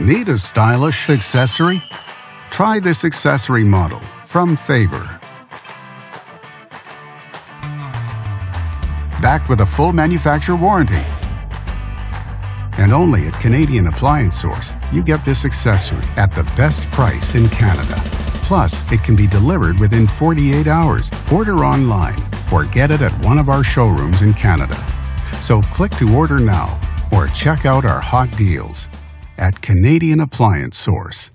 Need a stylish accessory? Try this accessory model from Faber. Backed with a full manufacturer warranty. And only at Canadian Appliance Source, you get this accessory at the best price in Canada. Plus, it can be delivered within 48 hours. Order online or get it at one of our showrooms in Canada. So click to order now or check out our hot deals at Canadian Appliance Source.